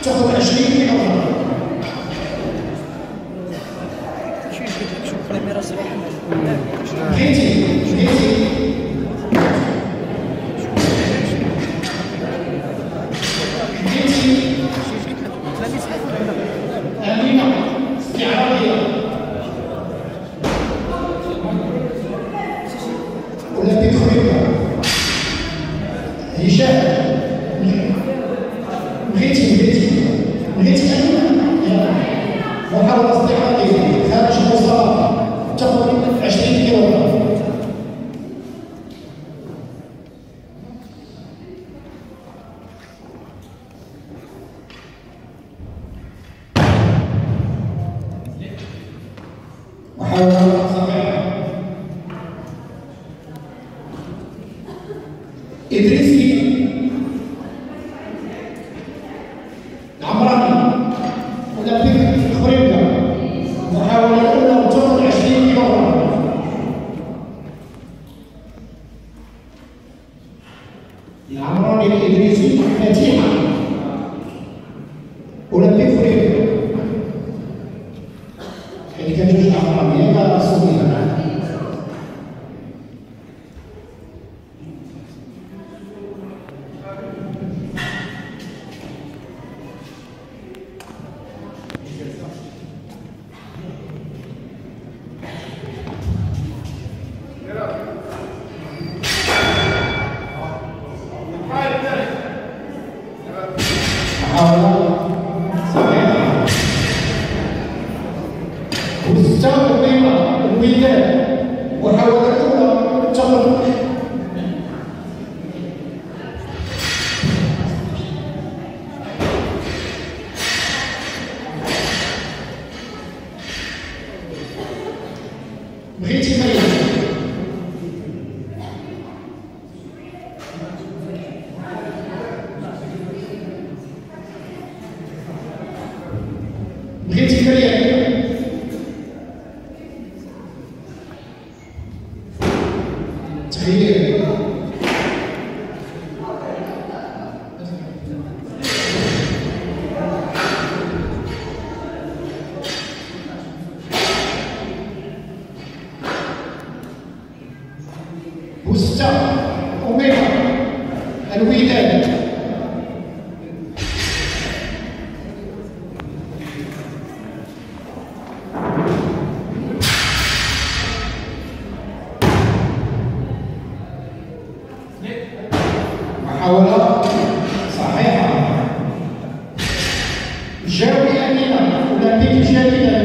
ciò che ci dicono Una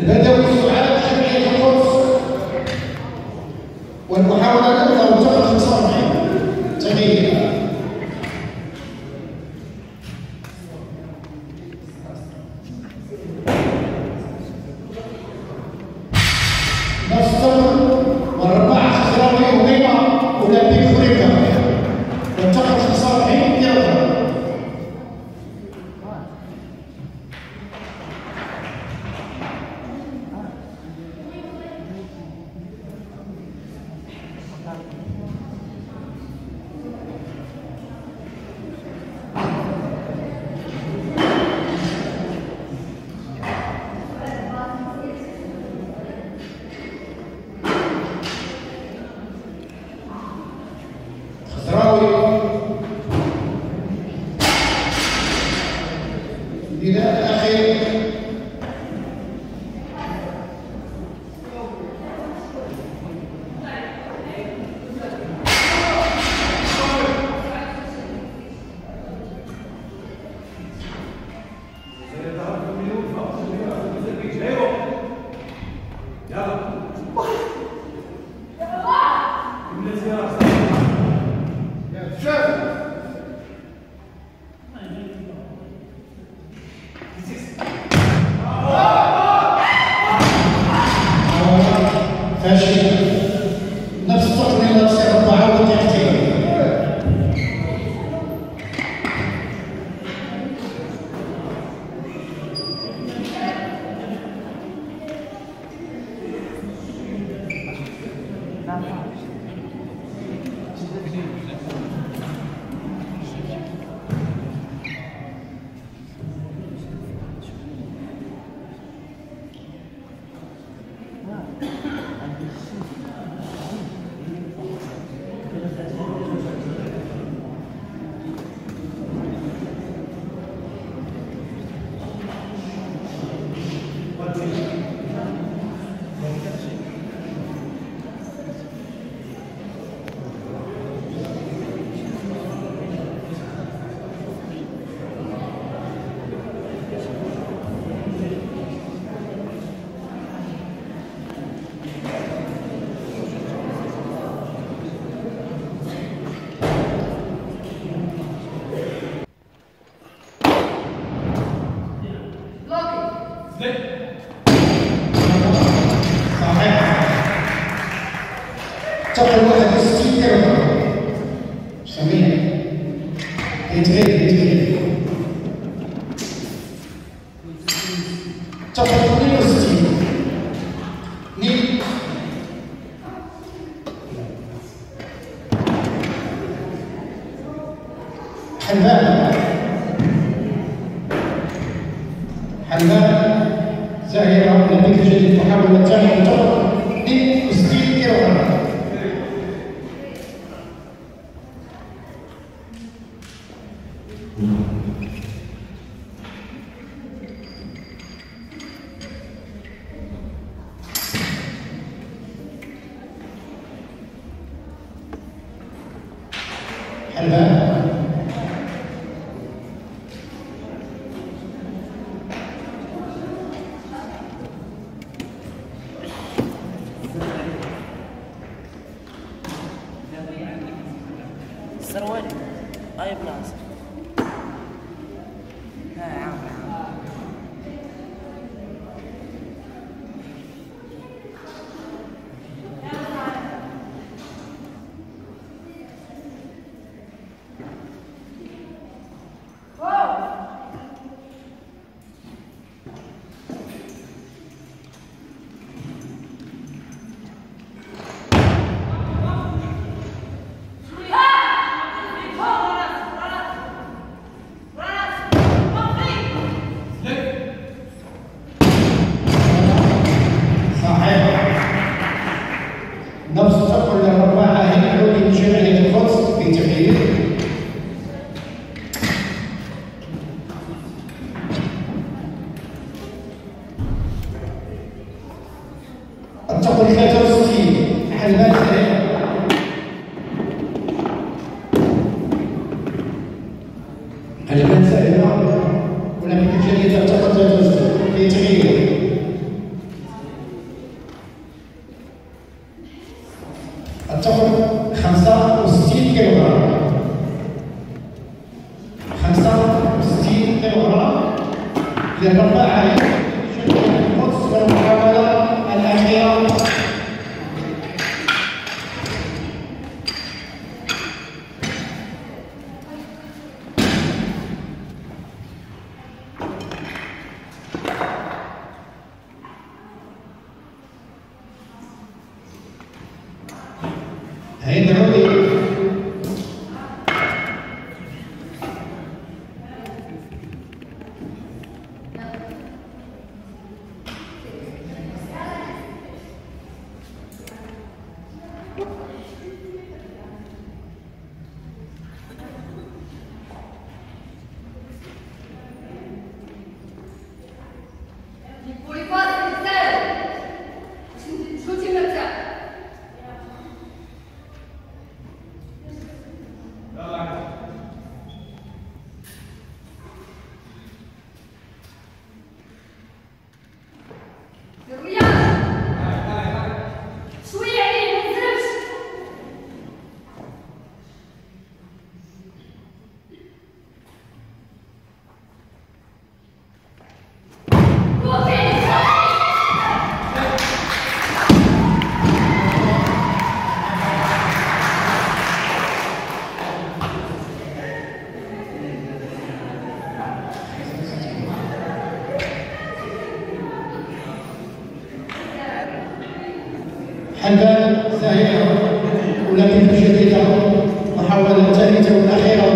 البدوي سعاد جمعية القدس والمحاولة الأولى منتخب الصالحين Fecha حلبان حلبان زاهرة نبيك الجديد محاولة ثانية تقل اي بلاس نفس تقل الرفاعة هنا عود الجمع الخص بتحرير محاولة ثالثة والأخيرة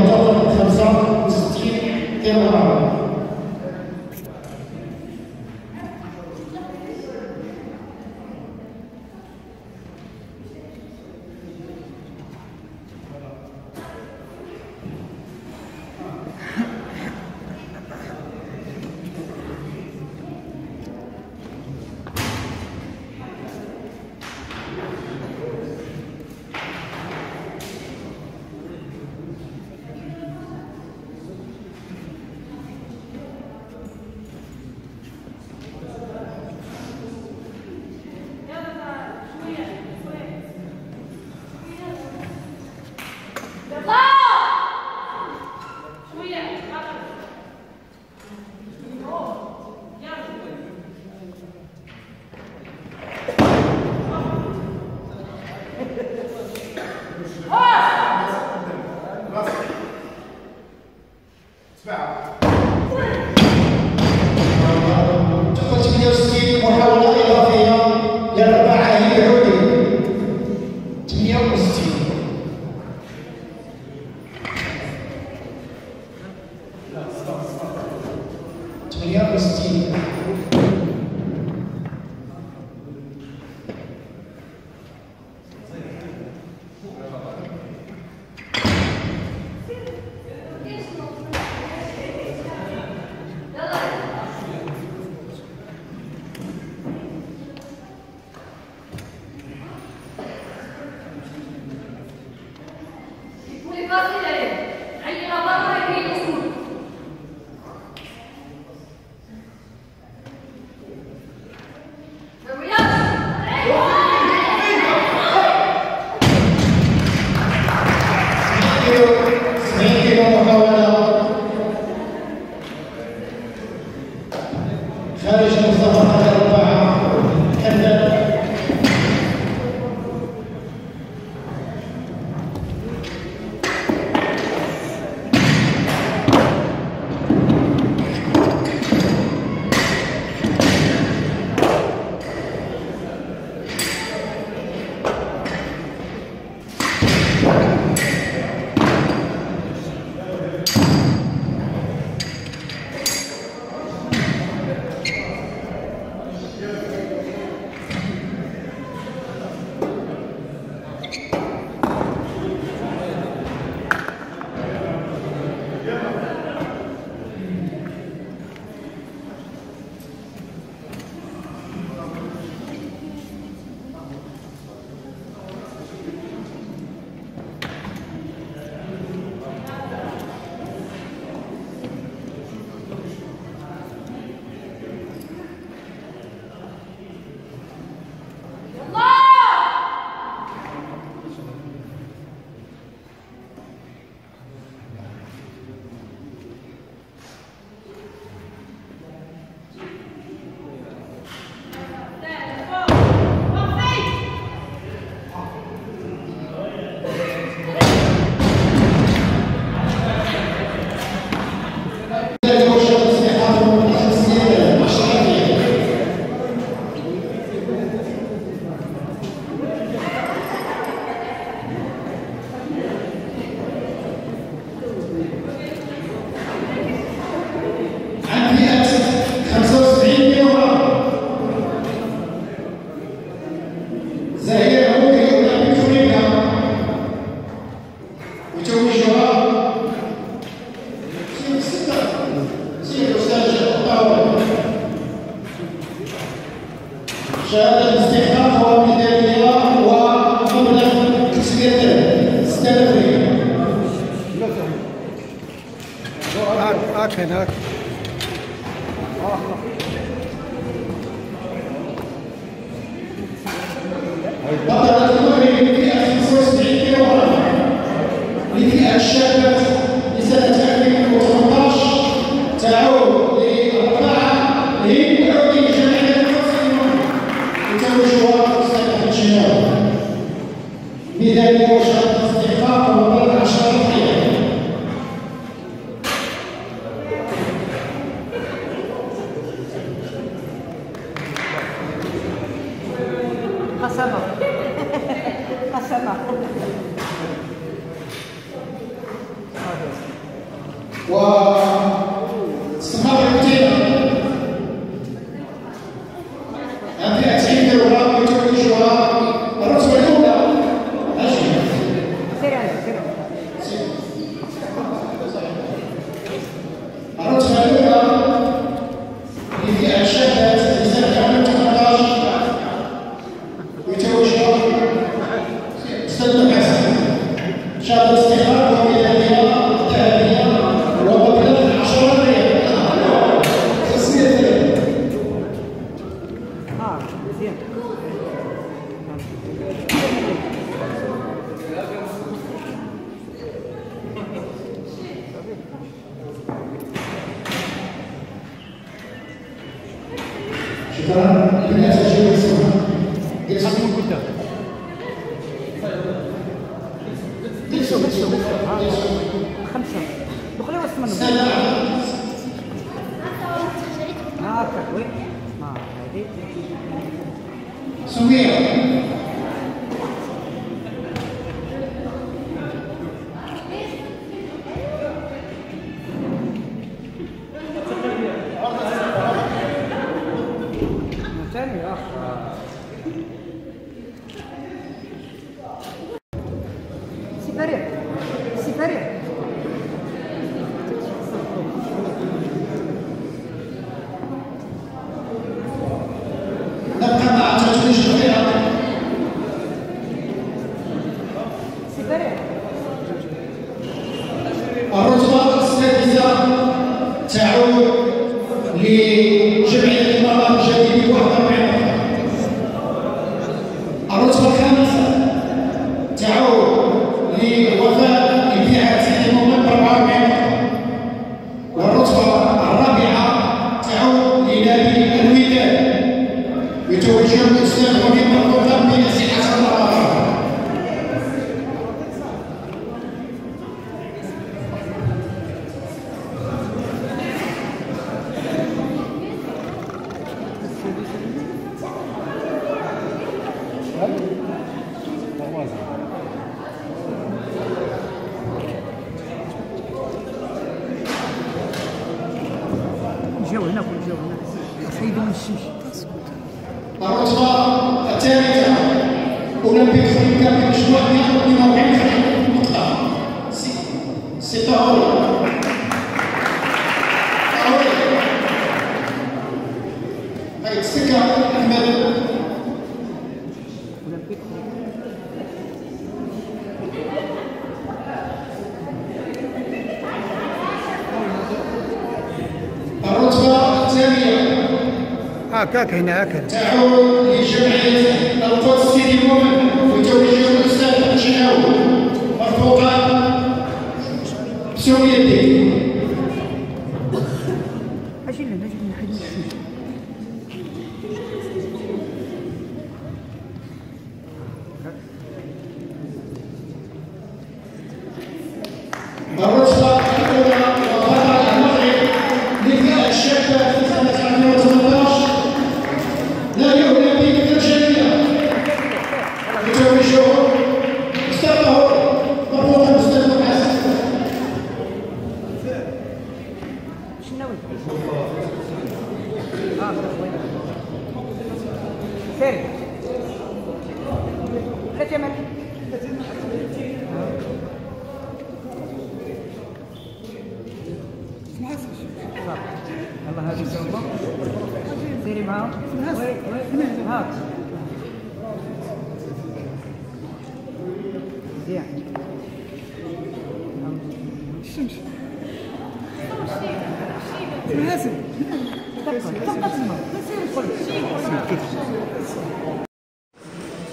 Subiu. التاريخ أولمبيك خريف كان في مشروع 140 خريف هكاك هنا هكا Thank لجمعية الأستاذ الشناوي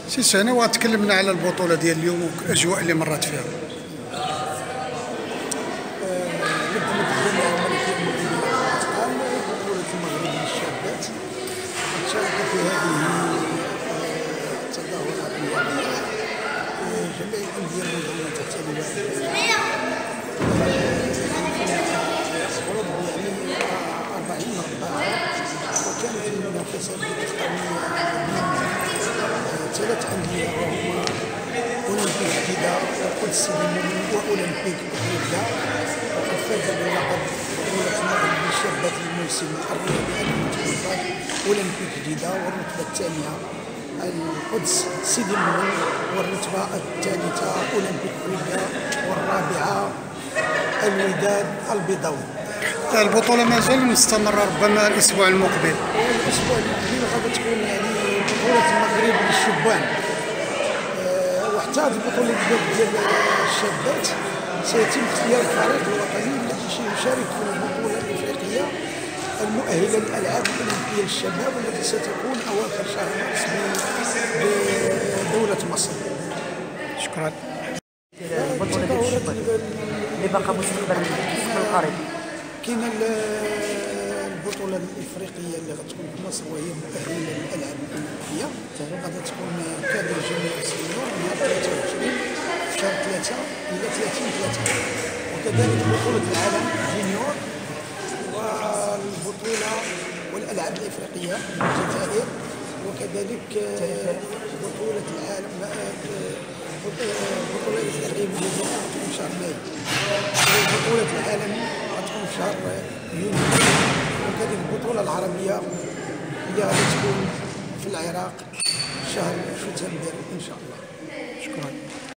سي سنة وتكلمنا على البطولة ديال اليوم والأجواء اللي مرات فيها. والقدس السليماني وأولمبيك بحرية وقد فاز بلقب بطولة المغرب للشابات الموسم الرياضي 2018 أولمبيك جدة والرتبة الثانية القدس سيدي المنون والرتبة الثالثة أولمبيك بحرية والرابعة الوداد البيضاوي البطولة مازال مستمرة ربما الأسبوع المقبل الأسبوع المقبل غادي تكون يعني بطوله المغرب للشبان وحتى هذه البطوله ديال الشابات. سيتم اختيار الفريق الوطني الذي سيشارك في البطولة الإفريقية المؤهلة للألعاب الأولمبية للشباب والتي ستكون أواخر شهر مارس بدوله مصر. شكرا. البطولة ديال الشباب اللي باقا مستقبل المستقبل القريب كاين البطولة الإفريقية اللي غتكون في مصر وهي مؤهله للألعاب الأولمبية. غادي تكون كادر جميع ال seniors نهار 23 في شهر 3 إلى 30 3 وكذلك بطولة العالم junior والبطولة والألعاب الإفريقية الجزائر وكذلك بطولة العالم آه، بطولة الإفريقية في الجزائر في شهر ماي بطولة العالم غتكون في شهر يونيو. وكذلك البطولة العربية اللي غادي تكون في العراق شهر شتنبر إن شاء الله. شكرا.